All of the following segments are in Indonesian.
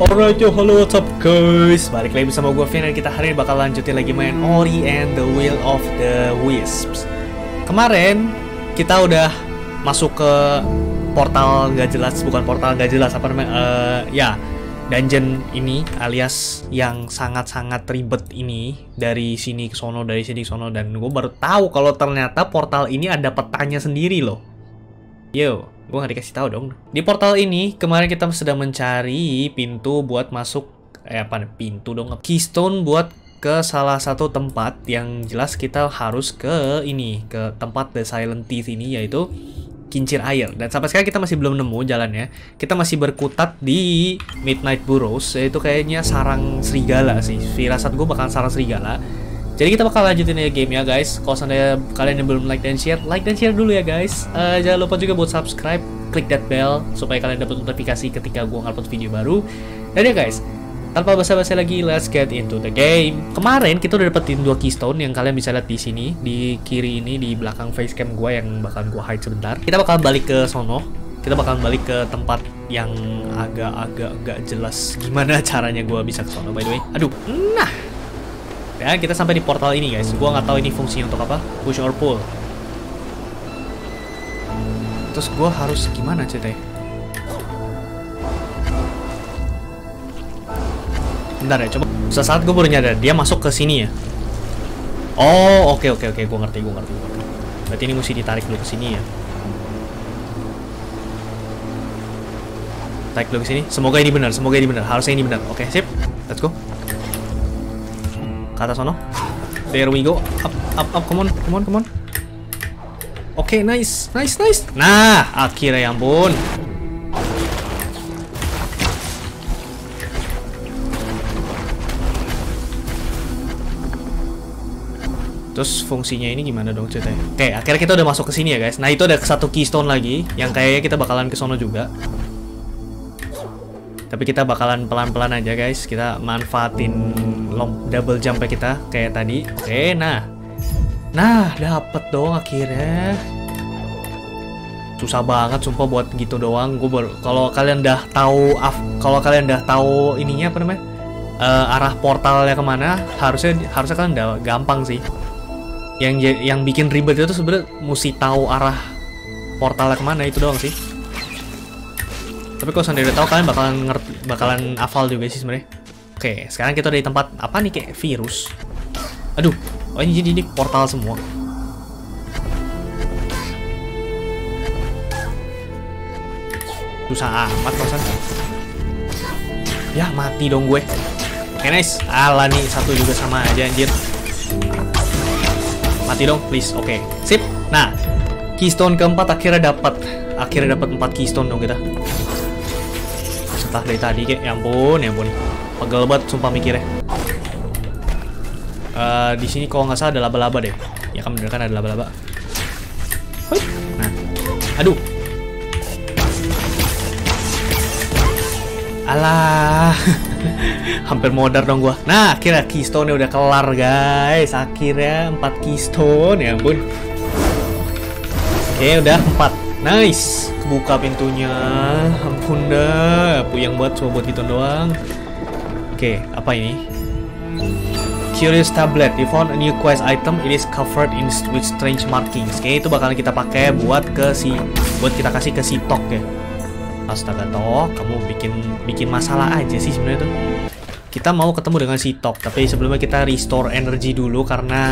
Alright yo, halo what's up guys? Balik lagi bersama gue Vian dan kita hari ini bakal lanjutin lagi main Ori and the Will of the Wisps. Kemarin kita udah masuk ke portal gak jelas, bukan portal gak jelas apa namanya, uh, ya dungeon ini alias yang sangat-sangat ribet ini dari sini ke sono, dari sini ke sono dan gue baru tahu kalau ternyata portal ini ada petanya sendiri loh Yo, gue gak dikasih tahu dong. Di portal ini kemarin kita sedang mencari pintu buat masuk eh apa pintu dong keystone buat ke salah satu tempat yang jelas kita harus ke ini ke tempat the silent teeth ini yaitu kincir air. Dan sampai sekarang kita masih belum nemu jalannya. Kita masih berkutat di midnight burrows yaitu kayaknya sarang serigala sih. Firasat gue bakal sarang serigala jadi kita bakal lanjutin ya game ya guys. Kalau seandainya kalian yang belum like dan share, like dan share dulu ya guys. Uh, jangan lupa juga buat subscribe, klik that bell supaya kalian dapat notifikasi ketika gue upload video baru. Dan ya guys, tanpa basa-basi lagi, let's get into the game. Kemarin kita udah dapetin dua keystone yang kalian bisa lihat di sini, di kiri ini di belakang facecam gue yang bakal gue hide sebentar. Kita bakal balik ke sono. Kita bakal balik ke tempat yang agak-agak gak jelas gimana caranya gue bisa ke sono by the way. Aduh, nah Ya, kita sampai di portal ini guys. Gua nggak tahu ini fungsinya untuk apa. Push or pull. Terus gua harus gimana ceritanya? Bentar ya, coba. Sesaat gue baru nyadar dia masuk ke sini ya. Oh, oke okay, oke okay, oke, okay. gue ngerti, gue ngerti, gue ngerti. Berarti ini mesti ditarik dulu ke sini ya. Tarik dulu ke sini. Semoga ini benar, semoga ini benar. Harusnya ini benar. Oke, sip. Let's go ke atas sono. There we go. Up, up, up. Come on, come on, come on. Oke, okay, nice, nice, nice. Nah, akhirnya ya ampun. Terus fungsinya ini gimana dong ceritanya? Oke, akhirnya kita udah masuk ke sini ya guys. Nah itu ada satu keystone lagi yang kayaknya kita bakalan ke sono juga. Tapi kita bakalan pelan-pelan aja guys. Kita manfaatin long double jump kita kayak tadi. Oke, nah. Nah, dapet dong akhirnya. Susah banget sumpah buat gitu doang. Gue kalau kalian udah tahu kalau kalian udah tahu ininya apa namanya? Uh, arah portalnya ke mana harusnya harusnya kalian udah gampang sih yang yang bikin ribet itu sebenarnya mesti tahu arah portalnya ke mana itu doang sih tapi kalau sendiri tahu kalian bakalan ngerti, bakalan hafal juga sih sebenarnya. Oke, sekarang kita udah di tempat apa nih kayak virus. Aduh, oh ini jadi ini portal semua. Susah amat kosan. Ya mati dong gue. Oke nice. Ala nih satu juga sama aja anjir. Mati dong please. Oke, sip. Nah, keystone keempat akhirnya dapat. Akhirnya dapat empat keystone dong kita setelah dari tadi kayak ya ampun ya ampun. Pegel banget sumpah mikirnya. Uh, di sini kalau nggak salah ada laba-laba deh. Ya kan bener kan ada laba-laba. Nah. Aduh. Alah. Hampir modar dong gua. Nah akhirnya keystone udah kelar guys. Akhirnya 4 keystone ya ampun. Oke udah 4 nice. Buka pintunya. Ampun dah. Puyang buat? Cuma buat gitu doang. Oke apa ini? Curious tablet, you found a new quest item, it is covered in with strange markings. Oke, itu bakalan kita pakai buat ke si buat kita kasih ke si Tok ya. Astaga Tok, kamu bikin bikin masalah aja sih sebenarnya tuh kita mau ketemu dengan si Tok, tapi sebelumnya kita restore energi dulu karena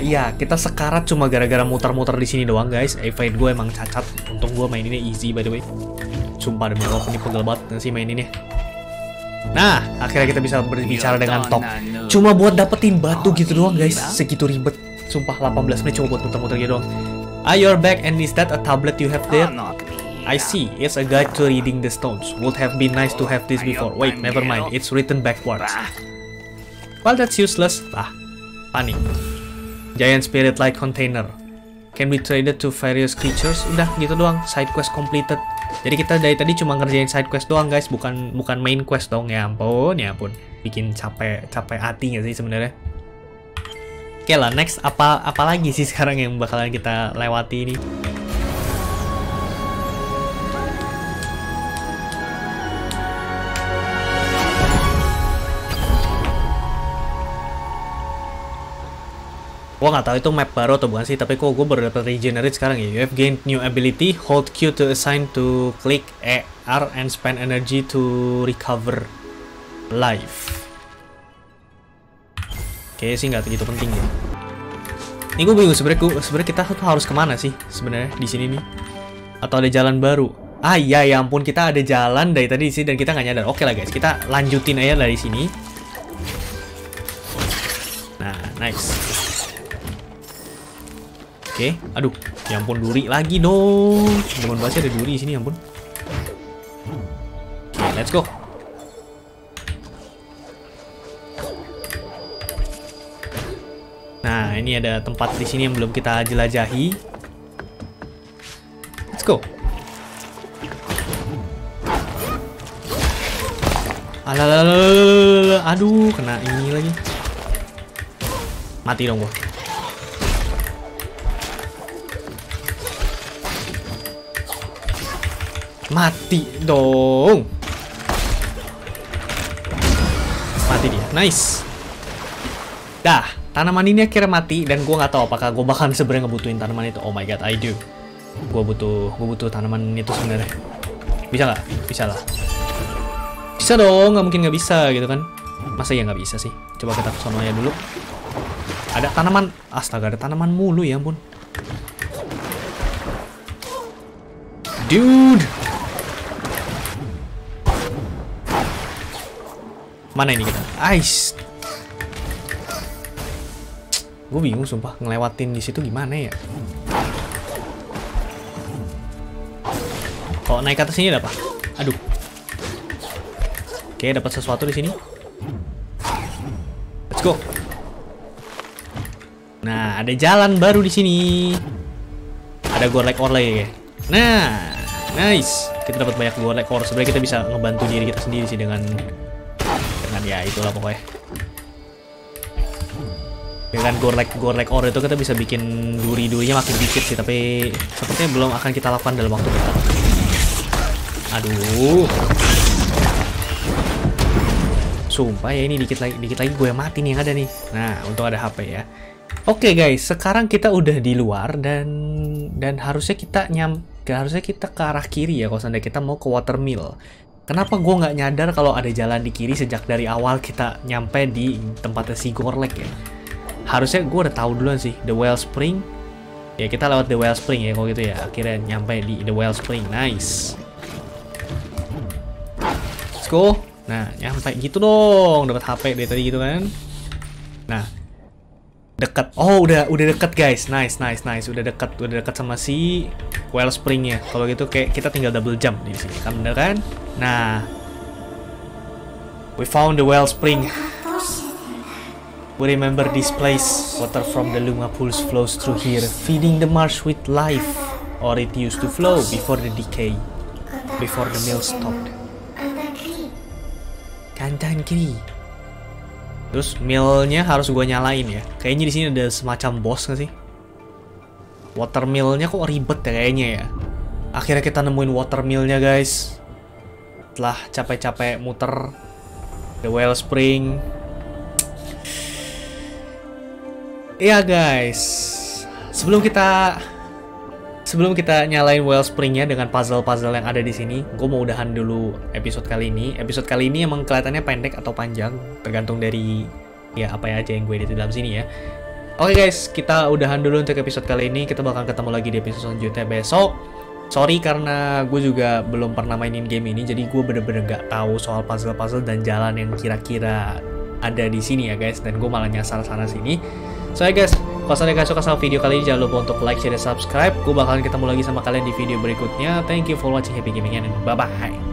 ya kita sekarat cuma gara-gara muter-muter di sini doang guys. Evade gue emang cacat. Untung gue main ini easy by the way. Sumpah demi Allah ini pegel banget sih main ini. Nah, akhirnya kita bisa berbicara dengan Tok. Cuma buat dapetin batu gitu doang guys. Segitu ribet. Sumpah 18 menit cuma buat muter-muter gitu doang. Are you back and is that a tablet you have there? I see. It's a guide to reading the stones. Would have been nice to have this before. Wait, never mind. It's written backwards. Well, that's useless. Ah, panik. Giant spirit light container. Can be traded to various creatures. Udah gitu doang. Side quest completed. Jadi kita dari tadi cuma ngerjain side quest doang guys, bukan bukan main quest dong. Ya ampun, ya ampun. Bikin capek capek hati gak sih sebenarnya? Oke lah, next apa apa lagi sih sekarang yang bakalan kita lewati ini? Gua nggak tahu itu map baru atau bukan sih, tapi kok gue baru dapat regenerate sekarang ya. You have gained new ability, hold Q to assign to click E R and spend energy to recover life. Oke sih nggak begitu penting ya. Ini gue bingung sebenarnya sebenarnya kita tuh harus ke mana sih sebenarnya di sini nih? Atau ada jalan baru? Ah iya ya ampun kita ada jalan dari tadi sih dan kita nggak nyadar. Oke lah guys, kita lanjutin aja dari sini. Nah, nice. Oke, aduh, ya ampun duri lagi dong. Teman bahasa ada duri di sini, ya ampun. Oke, let's go. Nah, ini ada tempat di sini yang belum kita jelajahi. Let's go. Alalala, aduh, kena ini lagi. Mati dong gua. Mati dong. Mati dia. Nice. Dah, tanaman ini akhirnya mati dan gue nggak tahu apakah gue bakal sebenarnya ngebutuhin tanaman itu. Oh my god, I do. Gue butuh, gue butuh tanaman itu sebenarnya. Bisa nggak? Bisa lah. Bisa dong, nggak mungkin nggak bisa gitu kan? Masa ya nggak bisa sih? Coba kita ke dulu. Ada tanaman, astaga ada tanaman mulu ya ampun. Dude, Mana ini kita? Ais. Gue bingung sumpah ngelewatin di situ gimana ya? Kalau naik ke atas ini ada apa? Aduh. Oke, dapat sesuatu di sini. Let's go. Nah, ada jalan baru di sini. Ada gorlek orle ya. Nah, nice. Kita dapat banyak gorlek ore. Sebenarnya kita bisa ngebantu diri kita sendiri sih dengan ya itulah pokoknya. Dengan gorlek gorlek ore itu kita bisa bikin duri durinya makin dikit sih tapi sepertinya belum akan kita lakukan dalam waktu dekat. Aduh. Sumpah ya ini dikit lagi dikit lagi gue mati nih yang ada nih. Nah untuk ada HP ya. Oke okay guys, sekarang kita udah di luar dan dan harusnya kita nyam harusnya kita ke arah kiri ya kalau seandainya kita mau ke watermill. Kenapa gue nggak nyadar kalau ada jalan di kiri sejak dari awal kita nyampe di tempatnya si Gorlek ya? Harusnya gue udah tahu duluan sih, The Wellspring. Ya kita lewat The Wellspring ya kalau gitu ya. Akhirnya nyampe di The Wellspring, nice. Let's go. Nah, nyampe gitu dong, dapat HP dari tadi gitu kan. Nah, dekat. Oh, udah udah dekat guys. Nice, nice, nice. Udah dekat, udah dekat sama si Wellspringnya. Kalau gitu kayak kita tinggal double jump di sini. Kan bener kan? Nah, we found the wellspring. We remember this place. Water from the Luma pools flows through here, feeding the marsh with life. Or it used to flow before the decay, before the mill stopped. Kantan kiri. Terus millnya harus gue nyalain ya. Kayaknya di sini ada semacam boss nggak sih? Water millnya kok ribet ya kayaknya ya. Akhirnya kita nemuin water millnya guys setelah capek-capek muter The Wellspring. Iya guys, sebelum kita sebelum kita nyalain Wellspringnya dengan puzzle-puzzle yang ada di sini, gue mau udahan dulu episode kali ini. Episode kali ini emang kelihatannya pendek atau panjang, tergantung dari ya apa ya aja yang gue edit di dalam sini ya. Oke guys, kita udahan dulu untuk episode kali ini. Kita bakal ketemu lagi di episode selanjutnya besok. Sorry karena gue juga belum pernah mainin game ini, jadi gue bener-bener gak tahu soal puzzle-puzzle dan jalan yang kira-kira ada di sini ya guys, dan gue malah nyasar sana sini. So ya guys, kalau kalian suka sama video kali ini, jangan lupa untuk like, share, dan subscribe. Gue bakalan ketemu lagi sama kalian di video berikutnya. Thank you for watching Happy Gaming and bye-bye.